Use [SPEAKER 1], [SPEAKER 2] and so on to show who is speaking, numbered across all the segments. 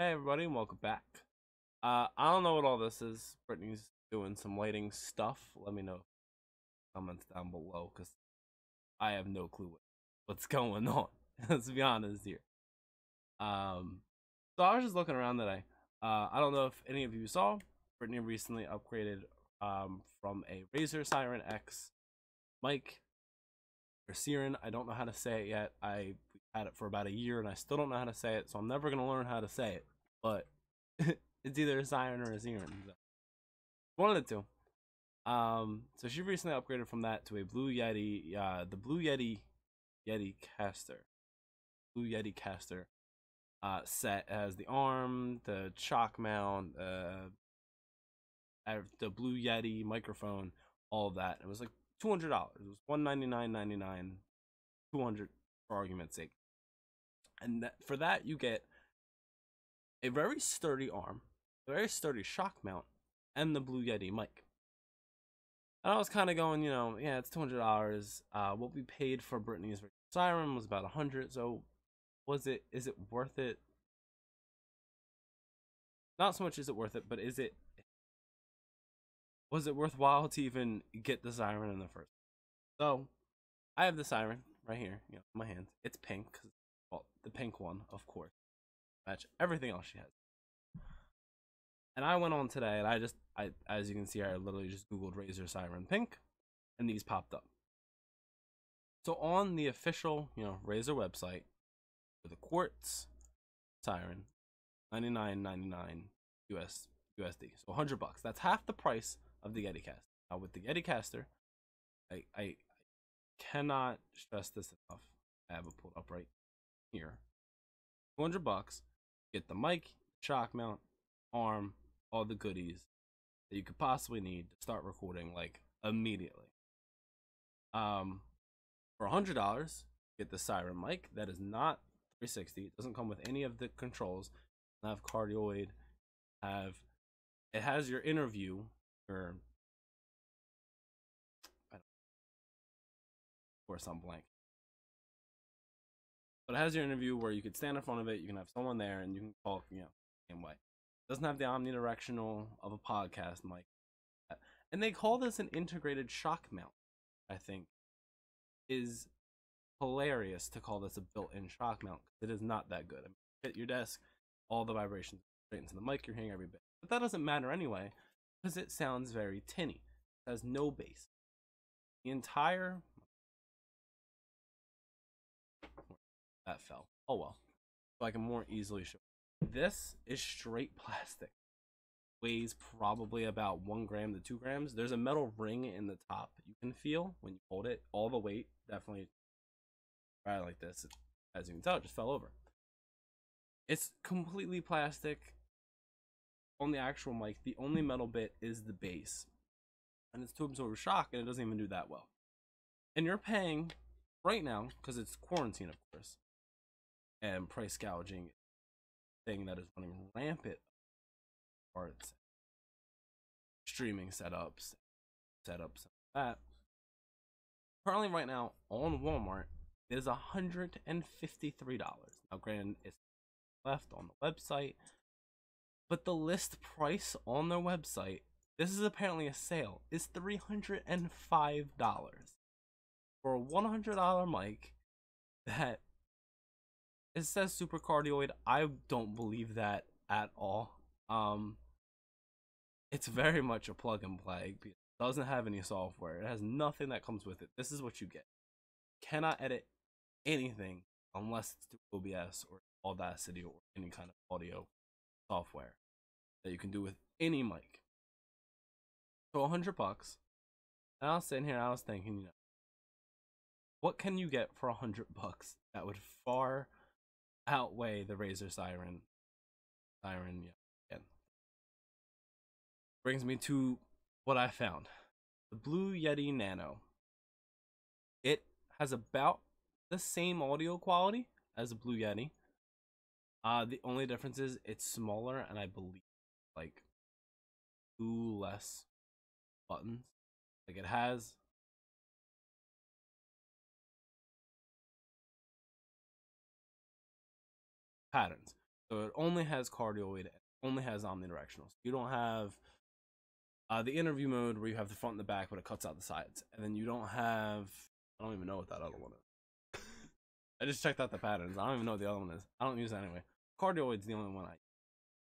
[SPEAKER 1] Hey everybody, and welcome back. Uh, I don't know what all this is. Brittany's doing some lighting stuff. Let me know comments down below because I have no clue what, what's going on. Let's be honest here. Um, so I was just looking around today. Uh, I don't know if any of you saw. Brittany recently upgraded um from a Razer Seiren X mic or Siren. I don't know how to say it yet. I had it for about a year and I still don't know how to say it, so I'm never gonna learn how to say it. But it's either a siren or a. So. One of the two. Um, so she recently upgraded from that to a Blue Yeti, uh, the Blue Yeti Yeti caster, Blue Yeticaster, uh, set as the arm, the shock mount, uh, the Blue Yeti microphone, all of that. It was like two hundred dollars. It was one ninety nine ninety nine, two hundred for argument's sake and that, for that you get a very sturdy arm, a very sturdy shock mount, and the Blue Yeti mic. And I was kind of going, you know, yeah, it's two hundred dollars. Uh, what we paid for Brittany's siren was about a hundred. So, was it? Is it worth it? Not so much is it worth it, but is it? Was it worthwhile to even get the siren in the first? So, I have the siren right here, you know, in my hands. It's pink because the pink one, of course. Match everything else she has. And I went on today and I just I as you can see I literally just googled Razer Seiren Pink and these popped up. So on the official, you know, Razer website for the quartz siren, 99.99 US USD. So 100 bucks. That's half the price of the Yeticaster. Now with the Yeticaster, I I cannot stress this enough. I have it pulled up right here. 200 bucks, get the mic, shock mount, arm, all the goodies that you could possibly need to start recording like immediately. Um, for $100, get the Seiren mic. That is not 360. It doesn't come with any of the controls. I have cardioid, have it has your interview or of course I'm blank. But it has your interview where you could stand in front of it, you can have someone there, and you can talk, you know, same way. It doesn't have the omnidirectional of a podcast mic. And they call this an integrated shock mount, I think, is hilarious to call this a built-in shock mount. It is not that good. I mean, hit your desk, all the vibrations straight into the mic, you're hearing every bit. But that doesn't matter anyway, because it sounds very tinny. It has no bass. The entire that fell. Oh well. So I can more easily show. This is straight plastic. Weighs probably about one gram to two grams. There's a metal ring in the top you can feel when you hold it. All the weight definitely right like this. As you can tell, it just fell over. It's completely plastic. On the actual mic, the only metal bit is the base. And it's to absorb shock, and it doesn't even do that well. And you're paying right now, because it's quarantine, of course, and price gouging thing that is running rampant parts streaming setups setups that. Currently right now on walmart is $153 now granted it's left on the website but the list price on their website this is apparently a sale is $305 for a $100 mic that it says supercardioid. I don't believe that at all. Um, it's very much a plug and play. It doesn't have any software. It has nothing that comes with it. This is what you get. Cannot edit anything unless it's through OBS or Audacity or any kind of audio software that you can do with any mic. So a hundred bucks. And I was sitting here, and I was thinking, you know, what can you get for a hundred bucks that would far outweigh the Razer Seiren. Siren, yeah. Again. Brings me to what I found. The Blue Yeti Nano. It has about the same audio quality as the Blue Yeti. Uh, the only difference is it's smaller and I believe like two less buttons. Like it has patterns. So it only has cardioid, only has omnidirectional. So you don't have uh, the interview mode where you have the front and the back, but it cuts out the sides. And then you don't have, I don't even know what that other one is. I just checked out the patterns. I don't even know what the other one is. I don't use it anyway. Cardioid's the only one I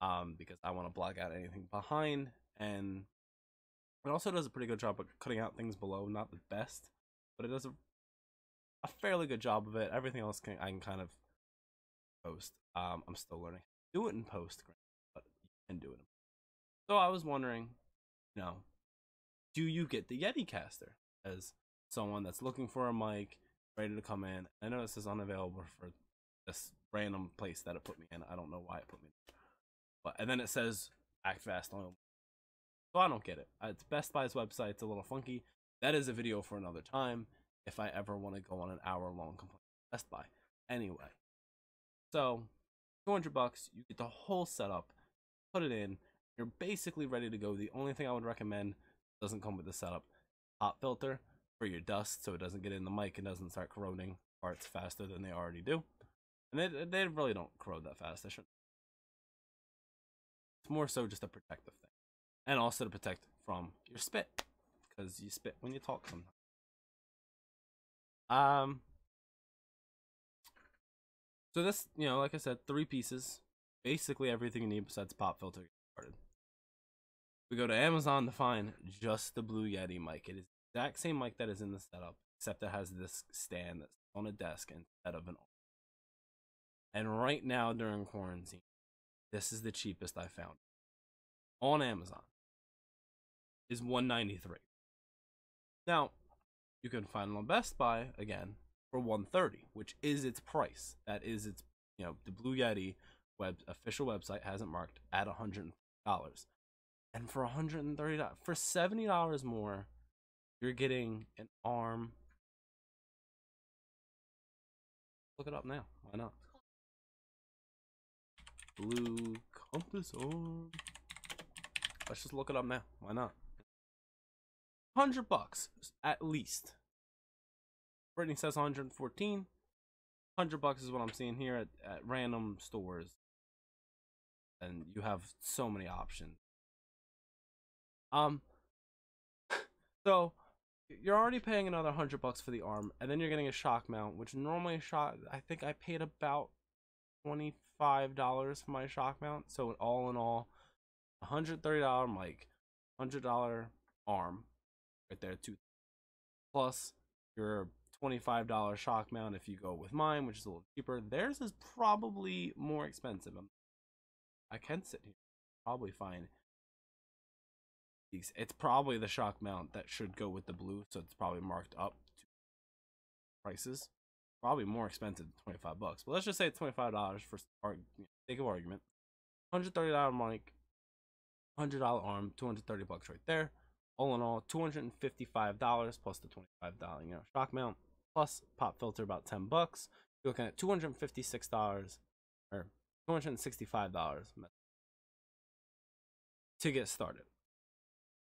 [SPEAKER 1] um, because I want to block out anything behind, and it also does a pretty good job of cutting out things below. Not the best, but it does a, a fairly good job of it. Everything else can I can kind of post. Um, I'm still learning do it in post, but you can do it. So I was wondering, you know, do you get the Yeticaster as someone that's looking for a mic, ready to come in? I know this is unavailable for this random place that it put me in. I don't know why it put me. There. But and then it says act fast on. So I don't get it. It's Best Buy's website. It's a little funky. That is a video for another time. If I ever want to go on an hour long complaint, Best Buy. Anyway, so 200 bucks, you get the whole setup, put it in, you're basically ready to go. The only thing I would recommend doesn't come with the setup hot filter for your dust so it doesn't get in the mic and doesn't start corroding parts faster than they already do. And they, they really don't corrode that fast. They shouldn't. It's more so just a protective thing. And also to protect from your spit. Because you spit when you talk sometimes. Um so this, you know, like I said, three pieces. Basically everything you need besides pop filter started. We go to Amazon to find just the Blue Yeti mic. It is the exact same mic that is in the setup, except it has this stand that's on a desk instead of an and right now during quarantine, this is the cheapest I found on Amazon. Is 193. Now, you can find it on Best Buy again for 130, which is its price. That is its, you know, the Blue Yeti web official website has it marked at $100. And for $130, for $70 more, you're getting an arm. Look it up now. Why not? Blue compass arm. Let's just look it up now. Why not? 100 bucks at least. Brittany says 114. 100 bucks is what I'm seeing here at, at random stores. And you have so many options. Um so you're already paying another 100 bucks for the arm and then you're getting a shock mount which normally a shock I think I paid about 25 dollars for my shock mount so all in all $130 mic, $100 arm, right there, two, plus your $25 shock mount if you go with mine, which is a little cheaper. Theirs is probably more expensive. Um, I can sit here, probably find it's probably the shock mount that should go with the blue, so it's probably marked up to prices. Probably more expensive than 25 bucks. But let's just say it's $25 for sake of argument. $130 mic, hundred dollar arm, two hundred thirty bucks right there. All in all, two hundred and fifty five dollars plus the twenty five dollar you know shock mount plus pop filter about ten bucks. You're looking at two hundred and fifty six dollars or two hundred and sixty five dollars to get started.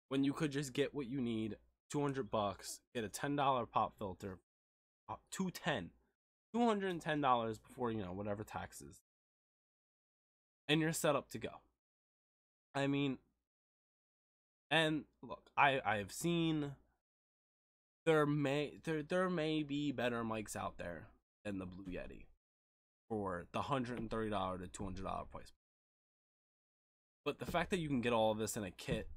[SPEAKER 1] When you could just get what you need, two hundred bucks, get a ten dollar pop filter, uh, two ten. Two hundred and ten dollars before you know whatever taxes, and you're set up to go. I mean, and look, I I've seen there may there there may be better mics out there than the Blue Yeti for the hundred and thirty dollar to two hundred dollar price. But the fact that you can get all of this in a kit,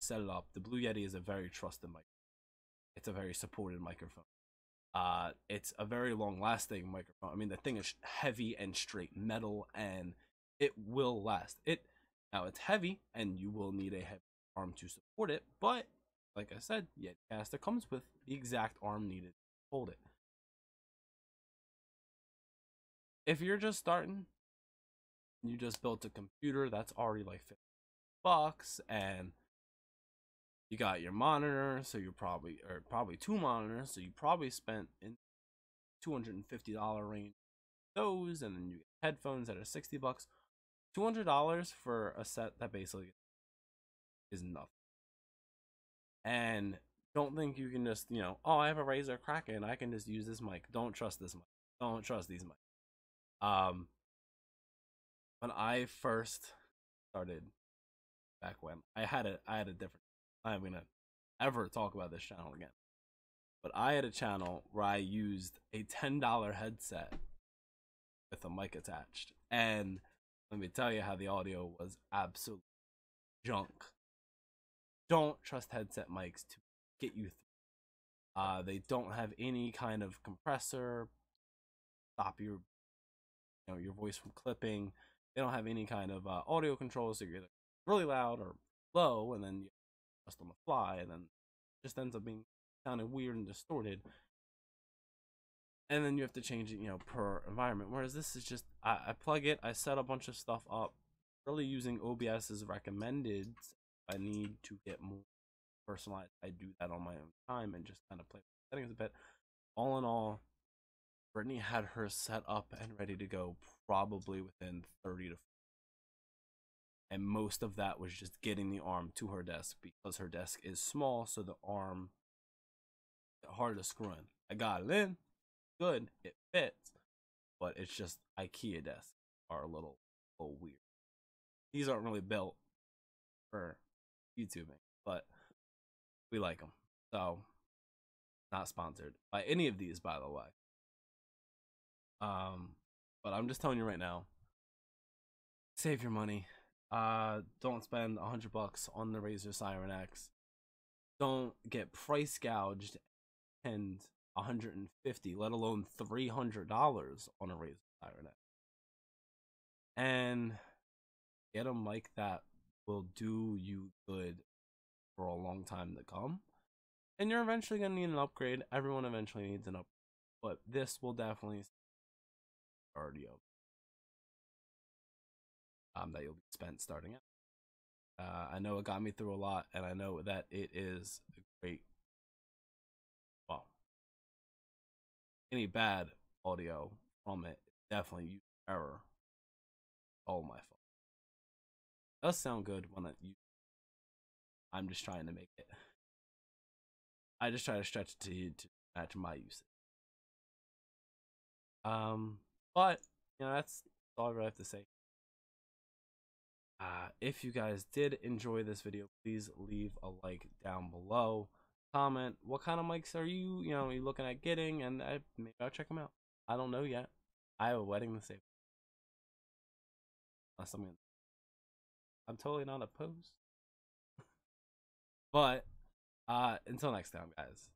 [SPEAKER 1] set it up, the Blue Yeti is a very trusted mic. It's a very supported microphone. Uh, it's a very long lasting microphone. I mean, the thing is heavy and straight metal, and it will last. It now it's heavy and you will need a heavy arm to support it, but like I said, Yeticaster comes with the exact arm needed to hold it. If you're just starting, you just built a computer that's already like 50 bucks and you got your monitor, so you're probably or probably two monitors, so you probably spent in $250 range those and then you get headphones that are 60 bucks Two hundred dollars for a set that basically is nothing. And don't think you can just, you know, oh, I have a Razer Kraken, I can just use this mic. Don't trust this mic. Don't trust these mics. Um, when I first started back when I had a I had a different I'm gonna ever talk about this channel again. But I had a channel where I used a ten dollar headset with a mic attached. And let me tell you how the audio was absolute junk. Don't trust headset mics to get you through. Uh, they don't have any kind of compressor, stop your you know your voice from clipping. They don't have any kind of uh, audio controls, so you're either really loud or low, and then you adjust on the fly, and then just ends up being sounding weird and distorted. And then you have to change it, you know, per environment. Whereas this is just I, I plug it, I set a bunch of stuff up. Really using OBS is recommended. I need to get more personalized. I do that on my own time and just kind of play with settings a bit. All in all, Brittany had her set up and ready to go probably within 30 to 40. and most of that was just getting the arm to her desk because her desk is small so the arm hard to screw in i got it in good it fits but it's just ikea desks are a little, a little weird these aren't really built for youtubing but we like them so not sponsored by any of these by the way um but i'm just telling you right now save your money uh, don't spend a hundred bucks on the Razer Seiren X. Don't get price gouged and 150, let alone $300 on a Razer Seiren X. And get a mic that will do you good for a long time to come. And you're eventually going to need an upgrade. Everyone eventually needs an upgrade. But this will definitely cardio um, that you'll be spent starting out. Uh, I know it got me through a lot, and I know that it is a great. Well, any bad audio from it definitely error. All my fault. Does sound good when it, you. I'm just trying to make it. I just try to stretch it to to match my usage. Um, but you know that's all I have to say. Uh, if you guys did enjoy this video, please leave a like down below. Comment what kind of mics are you, you know, you looking at getting, and I, maybe I'll check them out. I don't know yet. I have a wedding to save. Gonna, I'm totally not opposed. but uh, until next time, guys.